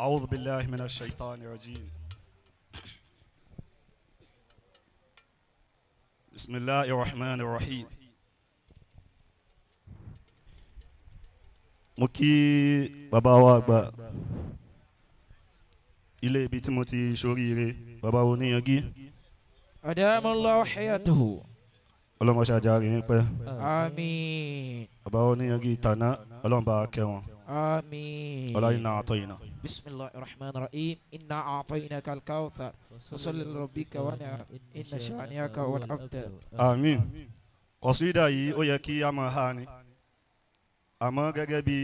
أعوذ بالله من الشيطان الرجيم بسم الله الرحمن الرحيم mo kí bàbá wa àgbà ilé ibi tí mo ti ṣoríire bàbá oníyanjú أدام الله حياته ọlọ́mọṣáájà rẹ̀ ń pẹ́ آمين bàbá oníyanjú tàná ọlọ́mọba kẹwọn آمين ọlọ́yin náà àtọ́ yìí náà. بسم الله الرحمن الرحيم إنا أعطيناك الكوثر فصل لربك ونعم إن شانئك هو الأبتر àmín kọ̀sídà yìí ó yẹ kí a máa ha ni àmọ́ gẹ́gẹ́ bí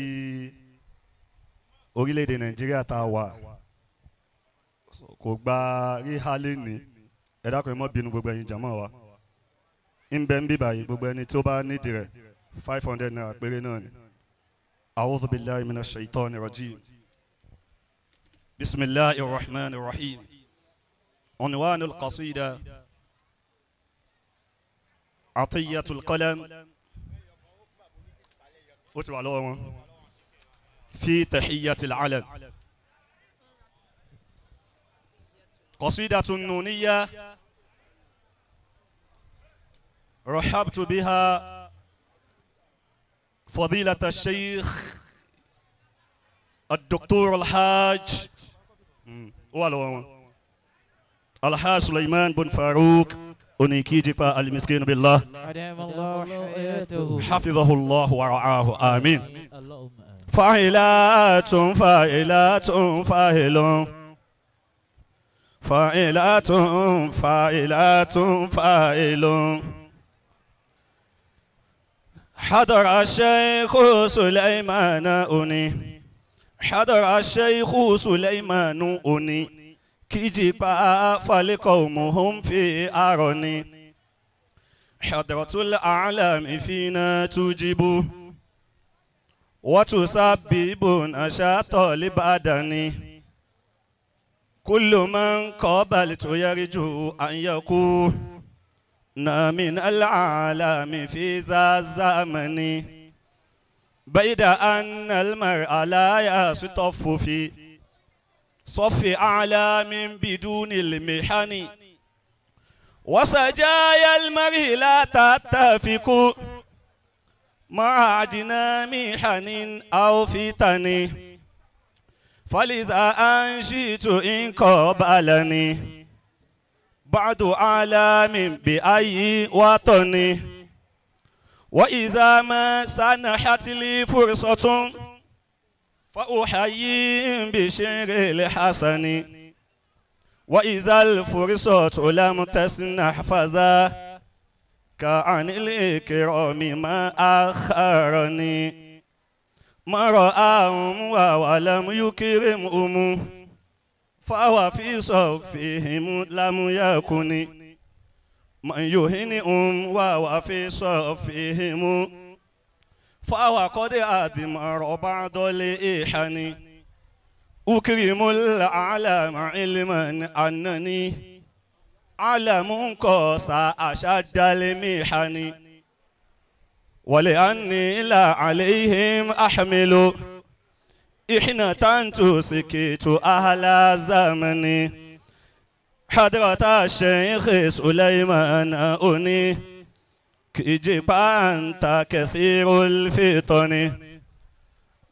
orílẹ̀-èdè nàìjíríà tá a wà kò gba ríhá lẹ́ni ẹ dákun ẹ mọ́ bínú gbogbo ẹ̀yin jàmọ́ wa ń bẹ ń bí báyìí gbogbo ẹni tó bá nídìí rẹ̀ five hundred naira péré náà ni أعوذ بالله من الشيطان الرجيم. بسم الله الرحمن الرحيم. عنوان القصيدة عطية القلم. اتبع لهم. في تحية العلم. قصيدة نونية رحبت بها فضيلة الشيخ الدكتور الحاج الحاج سليمان بن فاروق ونيكيجيبا المسكين بالله. حفظه الله ورعاه آمين. فاعلات فاعلات فاعل فاعلات فاعلات فاعل حضر الشيخ سليمان أني حضر الشيخ سليمان أني كيجيبا فالقومهم في أرني حضرة الأعلام فينا تجيب وتسبب نشاط البدن كل من قابلت يرجو أن يكون من العالم في ذا الزمن بيد أن المرء لا يصطف في صف أعلام بدون المحن وسجايا المرء لا تتفق مع أدنى محن أو فتن. فلذا أنشئت إن قبلني. بعد عالم بأي وطن وإذا ما سنحت لي فرصة فأحيي بشعر الحسن وإذا الفرصة لم تسنح فذا كعن الإكرام ما أخرني ما رآهم ولم يكرمهم فهو في صفهم لم يكن من يهنهم وهو في صفهم فهو قد أدمر بعض الإحن أكرم العالم علما أنني علم قاس أشد المحن ولأني لا عليهم أحمل إحنة تسكت أهل الزمن حضرة الشيخ سليمان أني كجب أنت كثير الفطن.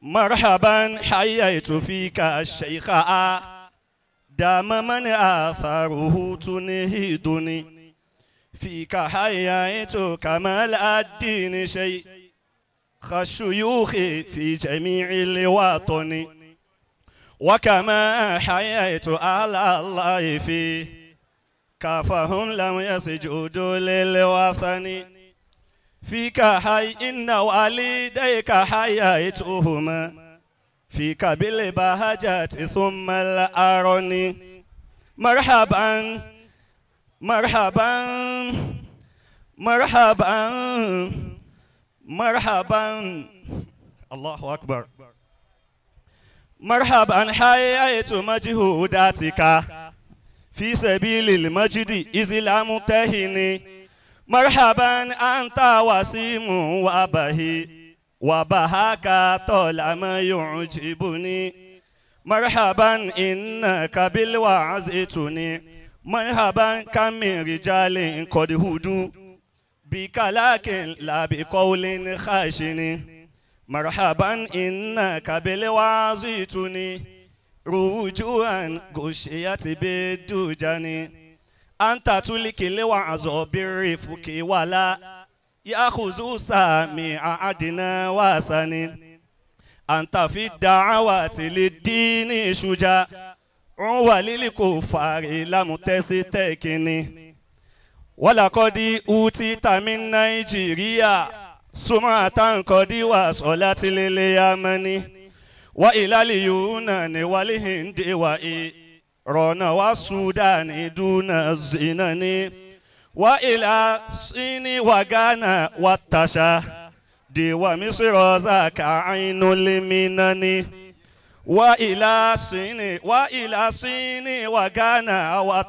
مرحبا حييت فيك الشيخ. دام من آثاره تنهدني. فيك حييت كمال الدين شيء. خشيوخ في جميع الوطن وكما حييت على الله في كفهم لم يسجدوا للوثن فيك حي إن والديك حييتهما فيك بالبهجات ثم الأرن مرحبا مرحبا مرحبا مرحبا الله أكبر مرحبا حييت مجهوداتك في سبيل المجد إذ لم تهني مرحبا أنت وسيم وبهي وبهاك طال ما يعجبني مرحبا إنك بالوعظ تني مرحبا كم من رجال قد هدوا بكلاك لا بقول خاشن مرحبا إنك بالوعظ تني رجوعا غشيت بالدجن أنت تلك الوعظ بالرفق ولا يأخذ سامع أدنى وسن أنت في الدعوة للدين شجاع وللكفار لم تستكني Wala kodi uti tàmí Nigeria, suma tan kodi sọ́lá tí lélẹ̀ yamani wà ìlàlì yòówù náà ní wàlíhìndé wà í. Rọ̀nà wà sudan dúnà zina ní wà ìlà síní wà ghana wà tàṣà. Dìwà mísírọ̀ zaka àìnú lèmínà ní wà ìlà síní wà ìlà síní wà ghana wà.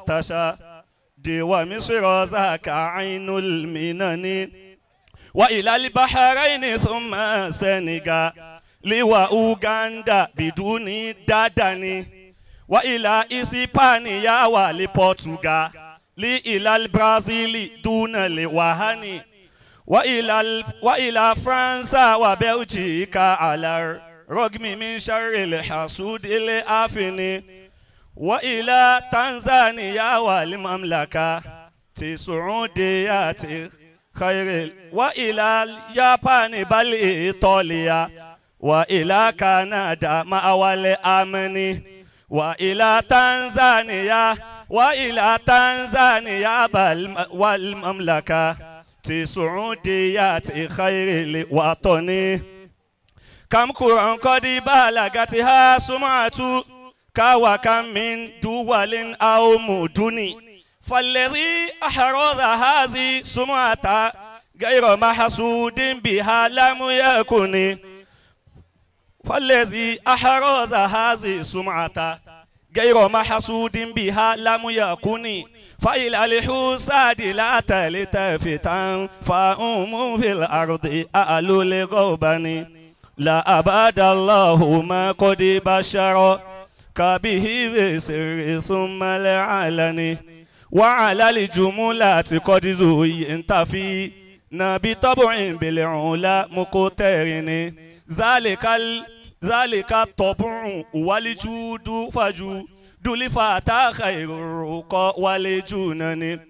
دي ومصر ذاك عين المنن وإلى البحرين ثم سنغال وأوغندا بدون دادني وإلى إسبانيا ولبرتغال إلى البرازيل دون الوهن وإلى ال... وإلى فرنسا وبلجيكا على الرغم من شر الحسود wa ila tanzania wal mamlaka ti suudiya ti khairil. Wa ila japani Bali italiya wa ila canada ma ma'awale amini wa ila tanzania wa ila tanzania bal wal mamlaka ti suudiya ti khairil watani. Kam kuran kodi balagati ha sumatu. كوكم من دول أو مدن فالذي أحرز هذه سمعة غير محسود بها لم يكن فالذي أحرز هذه سمعة غير محسود بها لم يكن فإلى الحساد لا تلتفتا فأم في الأرض أهل الغربان لا أبد الله ما قد بشر كبه بسر ثم العلن وعلى الجملات قد زينت في نبي طبع بالعلا مقترن ذلك ال... ذلك الطبع والجود فجود دلفاتا خير الرقى والجنن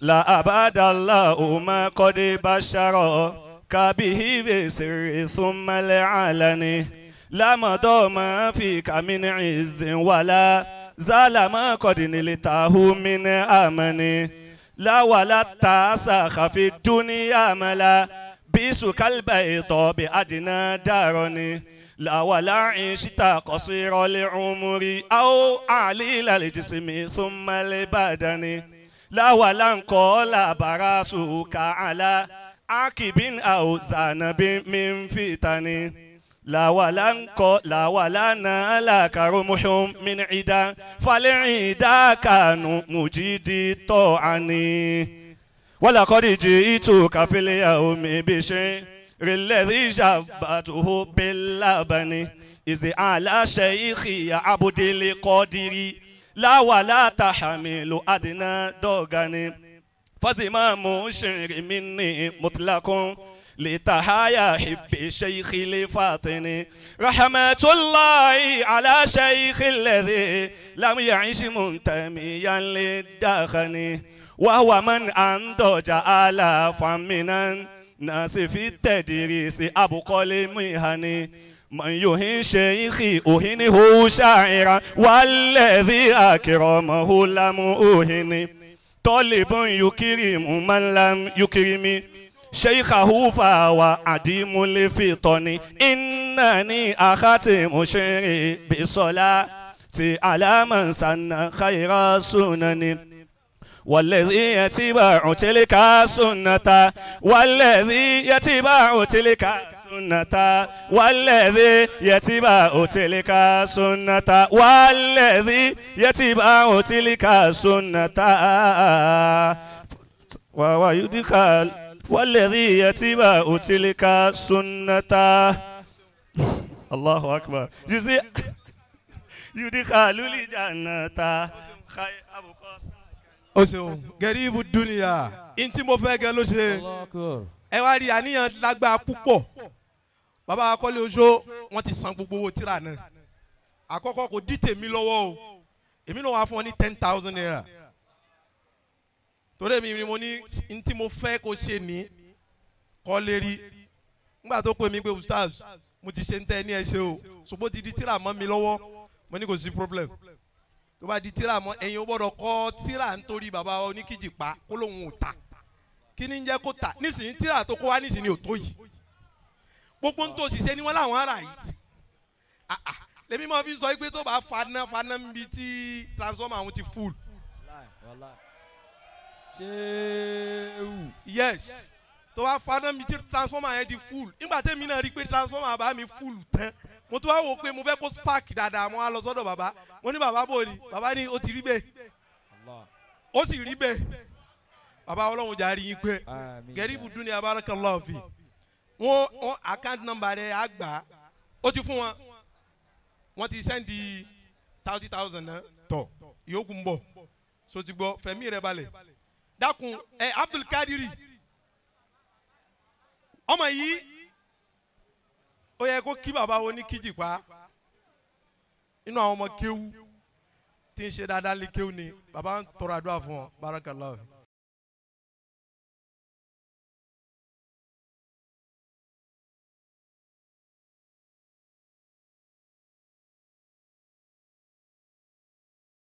لا أبد الله ما قد بشر كبه بسر ثم العلن lámọ̀dọ́ mọ́ fi kàmínì ìzìn wàlá. Zálàmọ́ kọ̀dínìlì tàhùmínì àmọ́ni. Láwàlá tààsà kàfi dúníyà mọ́lá bísù kálíbà ètò bí àdínà dàrọ́ ni. Láwàlá ìṣítà kọ́sírọ́lẹ̀ ọmọrí àwọ̀ àlìlà lè jìsì mi tún mọ́lẹ̀ bàdán ni láwàlá ńkọ́ làbàrà sùkà àlà ákìbín àwòzànàbí mi ń fìtà ni. من فتن لا ولا انقل لا ولا نالك رمح من عدا فالعدا كانوا مجيد طعني ولقد جئتك في اليوم بشيء الذي شبهته باللبن إذ على شيخي عبد القادر لا ولا تحمل أدنى دوغن فزمام شعر مني مطلق لتحايا حب شيخ لفاطن. رحمة الله على شيخ الذي لم يعش منتميا للدخن وهو من أنضج آلافا من الناس في التدريس أبقى المهن من يهين شيخي أهنه شاعرا والذي أكرمه لم أهن. طالب يكرم من لم يكرم. شيخه فهو عديم الفطن إنني أختم شعري بصلاة على من سن خير سنن والذي يتبع تلك السنة والذي يتبع تلك السنة والذي يتبع تلك السنة والذي يتبع تلك السنة وهو يدخل والذي يتبع تلك السنة الله أكبر جزي yudikhalul jannata khay- abukos. o ṣeun gẹ̀ríbù dúnìyà ntí mo fẹ́ gẹ ló ṣe Allahu Akbar. ẹ wá rí àníyàn lágbára púpọ̀ bàbá akọ́lé oṣó wọ́n ti san gbogbo owó tíra náà àkọ́kọ́ kò dí tèmi lọ́wọ́ o èmi náà wá fún ọ ní ten thousand naira torí èmi ni mo ní ntí mo fẹ́ kó ṣe ní kọ́ lérí. Nígbà tó pè mí pé ustaz mo ti ṣe ń tẹ́ ní ẹ o. Ṣùgbọ́n ti di tíra mọ́ mi lọ́wọ́. Mo ní kò sí problem. Tó bá di tíra mọ́ ẹ̀yin ó gbọ́dọ̀ kọ́ tíra nítorí bàbá oníkìjì pa kó lóun ò ta. Kí ni ń jẹ́ kó ta? Nísìnyí tíra tó kó wá nísìnyí ò tó yìí. Gbogbo ń tó ṣiṣẹ́ ni wọ́n làwọn ará yìí. Lèmi máa fi sọ pé tó bá faná faná níbi tí transformer àwọn ti full. Yes. Tó bá faná níbi tí transformer yẹn ti full. Nígbà tẹ́mi náà rí i pé transformer bá mi full tán mo tún wá wò ó pé mo fẹ́ kó spark dáadáa mo wá lọ sọ́dọ̀ bàbá. Mo ní bàbá bò ní bàbá ní ó ti rí bẹ́ẹ̀. Ó sì rí bẹ́ẹ̀. Bàbá ọlọ́run jà rí yín pé. Gẹ̀ríbù dúnìá barakallahu fi. Wọn wọn account number rẹ á gbà á. Ó ti fún wọn. Wọn ti sẹ́ndì thirty thousand náà. Tọ̀ ìyókù ń bọ̀. So ti gbọ́ fẹ̀mí rẹ balẹ̀ dákun ẹ Abdul Kadiri. Ọmọ yìí ó yẹ kó kí bàbá wo ní kíjì pa. Inú àwọn ọmọ kéwú tí ń ṣe dáadáa lé kéwú ni. Bàbá ń tọrọ àdúrà fún ọ barakallahu.